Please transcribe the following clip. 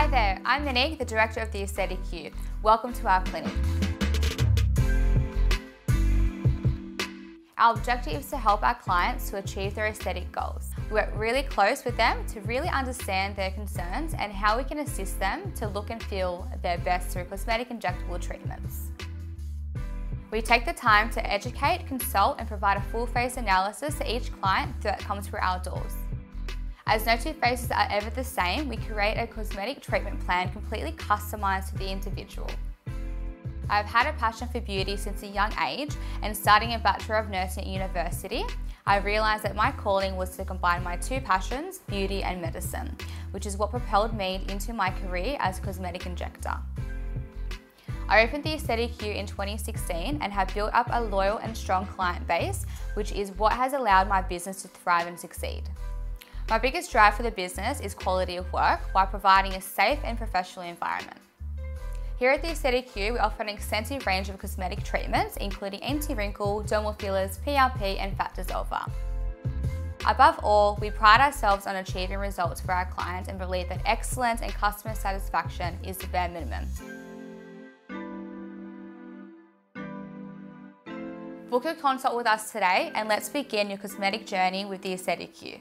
Hi there, I'm Monique, the Director of the Aesthetic You. Welcome to our clinic. Our objective is to help our clients to achieve their aesthetic goals. We work really close with them to really understand their concerns and how we can assist them to look and feel their best through cosmetic injectable treatments. We take the time to educate, consult and provide a full face analysis to each client that comes through our doors. As no two faces are ever the same, we create a cosmetic treatment plan completely customised to the individual. I've had a passion for beauty since a young age and starting a Bachelor of Nursing at university, I realised that my calling was to combine my two passions, beauty and medicine, which is what propelled me into my career as cosmetic injector. I opened the Aesthetic You in 2016 and have built up a loyal and strong client base, which is what has allowed my business to thrive and succeed. My biggest drive for the business is quality of work while providing a safe and professional environment. Here at the Aesthetic You, we offer an extensive range of cosmetic treatments, including anti-wrinkle, dermal fillers, PRP and fat dissolver. Above all, we pride ourselves on achieving results for our clients and believe that excellence and customer satisfaction is the bare minimum. Book a consult with us today and let's begin your cosmetic journey with the Aesthetic You.